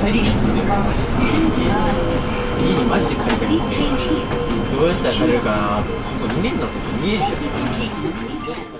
帰りに家にマジで帰りたいどうやったら帰れるかなちょっと2年の時に家に帰れ